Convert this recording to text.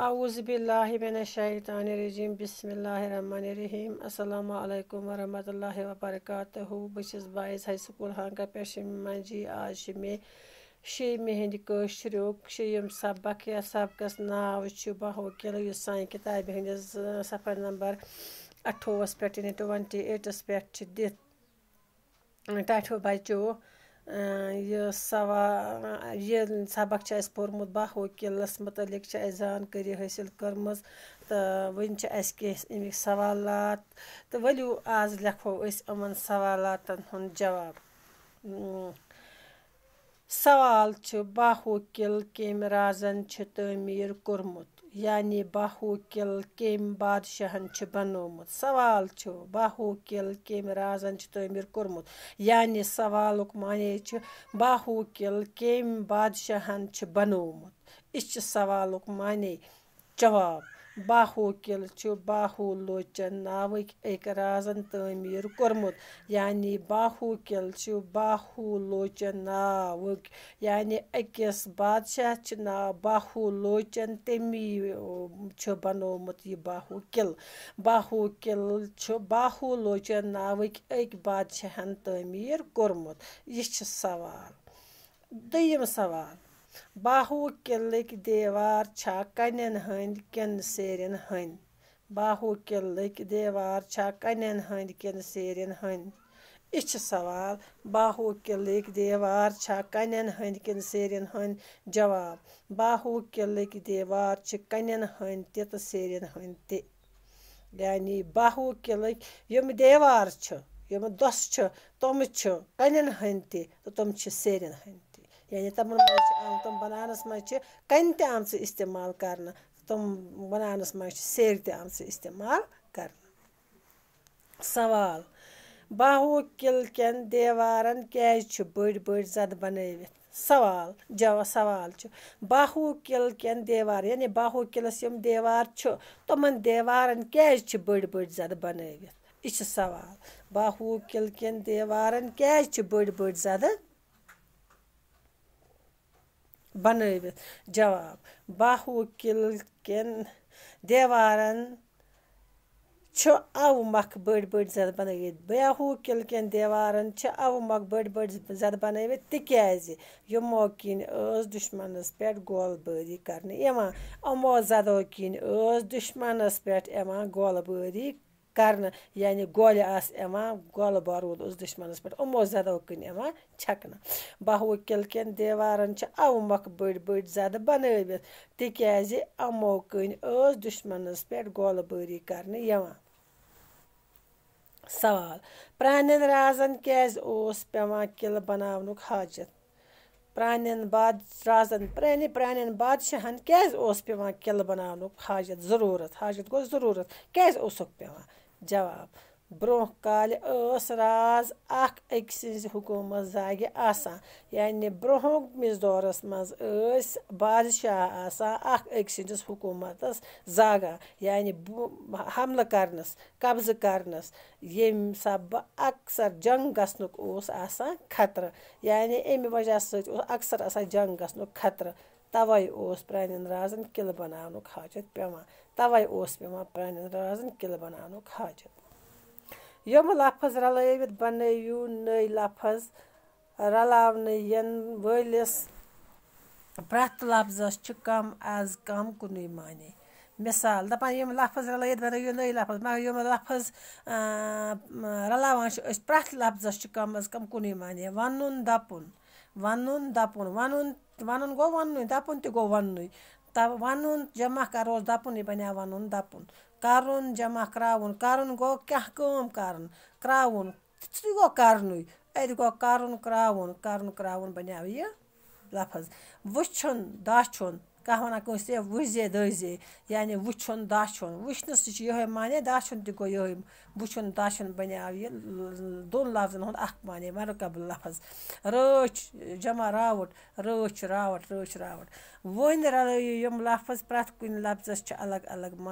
اعوذ باللہ من الشیطان الرجیم، بسم اللہ الرحمن الرحیم۔ السلام علیکم ورحمۃ اللہ وبرکاتہ۔ بہٕ چھَس بایِز ہاے سکوٗل ہانٛگا پٮ۪ٹھ منجی آز چھِ مےٚ شیٚیمہِ ہِنٛدِ کٲشریُک شیٚیِم سبق یَتھ سبقَس ناو چھُ باہوکِل یُس سانہِ کِتابہِ ہٕنٛدِس صفر نمبر اَٹھووُہَس پٮ۪ٹھ یعنی ٹُوَنٹی ایٹَس پٮ۪ٹھ چھِ دِتھ یہِ سوال یہِ سبق چھِ اَسہِ پوٚرمُت باہ وکیٖلَس متعلق چھِ اَسہِ زانکٲری حٲصِل کٔرمٕژ، تہٕ وٕنۍ چھِ اَسہِ کینٛہہ اَمِکۍ سوالات، تہٕ ؤلِو آز لیکھو أسۍ یِمَن سوالاتَن ہُنٛد جواب۔ سوال چھُ باہ وکیٖل کٔمۍ رازَن چھِ تعمیٖر کوٚرمُت۔ یعنی باہ وکیٖل کٔمۍ بادشاہَن چھُ بنومُت، سوال چھُ باہ وکیٖل کٔمۍ رازَن چھُ تعمیٖر کوٚرمُت یعنی سوالُک معنے چھُ باہ وکیٖل کٔمۍ بادشاہَن چھُ بنومُت۔ یہِ چھِ سوالُک معنے جواب باہوٗکِل چھُ باہوٗ لوچَن ناوٕکۍ أکۍ رازَن تعمیٖر کوٚرمُت یعنی باہوٗکِل چھُ باہوٗ لوچَن ناوٕکۍ یعنی أکِس بادشاہ چھِ ناو باہوٗ لوچَن تمی چھُ بنومُت یہِ باہوٗ قِلہٕ باہوٗ قِلہٕ چھُ باہوٗ لوچَن ناوٕکۍ أکۍ بادشاہَن تعمیٖر کوٚرمُت۔ یہِ چھِ سوال۔ دوٚیِم سوال۔ باہوٗ قِلٕکۍ دیوار چھا کَنٮ۪ن ہٕنٛدۍ کِنہٕ سیرٮ۪ن ہٕنٛدۍ باہوٗ قِلٕکۍ دیوار چھا کَنٮ۪ن ہٕنٛدۍ کِنہٕ سیرٮ۪ن ہٕنٛدۍ یہِ چھِ سوال باہوٗ قِلٕکۍ دیوار چھا کَنٮ۪ن ہٕنٛدۍ کِنہٕ سیرٮ۪ن ہٕنٛدۍ جواب باہوٗ قِلٕکۍ دیوار چھِ کَنٮ۪ن ہٕنٛدۍ تہِ تہٕ سیرٮ۪ن ہٕنٛدۍ تہِ یعنی باہوٗ قِلٕکۍ یِم دیوار چھِ یِم دۄسہٕ چھِ تِم چھِ کَنٮ۪ن ہٕنٛدۍ تہِ تہٕ تِم چھِ سیرٮ۪ن ہٕنٛدۍ تہِ یعنی تِمَن منٛز چھِ آمٕتۍ تِم بَناونَس منٛز چھِ کَنہِ تہِ آمژٕ اِستعمال کَرنہٕ تِم بَناونَس منٛز چھِ سیرِ تہِ آمژٕ اِستعمال کَرنہٕ۔ سوال، باہوٗ قِلہٕ کٮ۪ن دیوارَن کیٛازِ چھِ بٔڑۍ بٔڑۍ زَدٕ بَنٲوِتھ؟ سوال جوا سوال چھُ، باہوٗ قِلہٕ کٮ۪ن دیوار یعنی باہوٗ قِلَس یِم دیوار چھُ، تِمَن دیوارَن کیٛازِ چھِ بٔڑۍ بٔڑۍ زَدٕ بَنٲوِتھ؟ یہِ چھِ سوال، باہوٗ قِلہٕ کٮ۪ن دیوارَن کیٛازِ چھِ بٔڑۍ بٔڑۍ زَدٕ بَنٲوِتھ۔ جواب باہوٗ قِلہٕ کٮ۪ن دیوارَن چھُ اَوٕ مۄکھٕ بٔڑۍ بٔڑۍ زَدٕ بَنٲوِتھ۔ باہوٗ قِلہٕ کٮ۪ن دیوارَن چھِ اَوٕ مۄکھٕ بٔڑۍ بٔڑۍ زَدٕ بَنٲوِتھ، تِکیٛازِ یِمو کِنۍ ٲس دُشمَنَس پٮ۪ٹھ گولہٕ بٲری کَرنہٕ یِوان۔ یِمو زَدو کِنۍ ٲس دُشمَنَس پٮ۪ٹھ یِوان گولہٕ بٲری کَرنہٕ یعنی گولہِ آسہٕ یِوان گولہٕ بروٗد اوس دُشمَنَس پٮ۪ٹھ یِمو زَدو کِنۍ یِوان چھَکنہٕ باہوٗ قِلہٕ کٮ۪ن دیوارَن چھِ اَوٕ مۄکھٕ بٔڑۍ بٔڑۍ زَدٕ بَنٲوِتھ تِکیٛازِ یِمو کِنۍ ٲس دُشمَنَس پٮ۪ٹھ گولہٕ بٲری کَرنہٕ یِوان سوال پرٛانٮ۪ن رازَن کیٛازِ اوس پٮ۪وان قِلہٕ بَناونُک حاجت پرٛانٮ۪ن باد رازَن پرٛانہِ پرٛانٮ۪ن بادشاہَن کیٛازِ اوس پٮ۪وان قِلہٕ بَناونُک حاجت، ضروٗرت، حاجت گوٚو ضروٗرت، کیٛازِ اوسُکھ پٮ۪وان جواب برٛونٛہہ کالہِ ٲس راز اَکھ أکۍ سٕنٛزِ حکوٗمت زاگہِ آسان۔ یعنی برٛونٛہمِس دورَس منٛز ٲسۍ بادشاہ آسان اَکھ أکۍ سٕنٛدِس حکوٗمَتَس زاگان۔ یعنی حملہٕ کَرنَس، قبضہٕ کَرنَس، ییٚمہِ سببہٕ اَکثر جنٛگ گژھنُک اوس آسان خطرٕ۔ یعنی اَمہِ وجہ سۭتۍ اوس اَکثر آسان جنٛگ گژھنُک خطرٕ۔ تَوَے اوس پرٛانٮ۪ن رازَن قِلہٕ بَناونُک حاجت پٮ۪وان۔ تَوَے اوس پٮ۪وان پرٛانٮ۪ن رازَن قِلہٕ بَناونُک حاجت۔ یِم لفظ رَلٲوِتھ بَنٲیِو نٔے لفظ رَلاونہٕ یِنہٕ وٲلِس پرٛٮ۪تھ لفظس چھُ کم آز کم کُنُے معنے مِثال دَپان یِم لفظ رَلٲیِتھ بَنٲیِو نٔے لفظ مگر یِم لفظ رَلاوان چھِ أسۍ پرٛٮ۪تھ لفظس چھُ کم از کم کُنُے معنے وَنُن دَپُن وَنُن دَپُن وَنُن وَنُن گوٚو وَننُے دَپُن تہِ گوٚو وَننُے وَنُن جمع کَروس دَپُنُے بَنیٛو وَنُن دَپُن کَرُن جمع کرٛاوُن کَرُن گوٚو کیٛاہ کٲم کَرُن کرٛاوُن سُہ گوٚو کَرنُے اَتہِ گوٚو کَرُن کرٛاوُن کَرُن کرٛاوُن بَنیٛو یہِ لفظ وٕچھُن دَچھُن کانٛہہ وَنان کٲنٛسہِ ہے وٕچھ زے یعنی وٕچھُن دَچھُن وٕچھنَس تہِ چھُ یِہوٚے معنے دَچھُن تہِ گوٚو یِہوٚے وٕچھُن دَچھُن بَنیٛو یہِ دۄن لفظن ہُنٛد اَکھ معنے مَرکَب لفظ رٲچھ جمع راوت رٲچھ راوَٹھ رٲچھ راوَٹھ وۄنۍ رَلٲیِو یِم لفظ پرٛٮ۪تھ کُنہِ لفظس چھِ الگ الگ معنے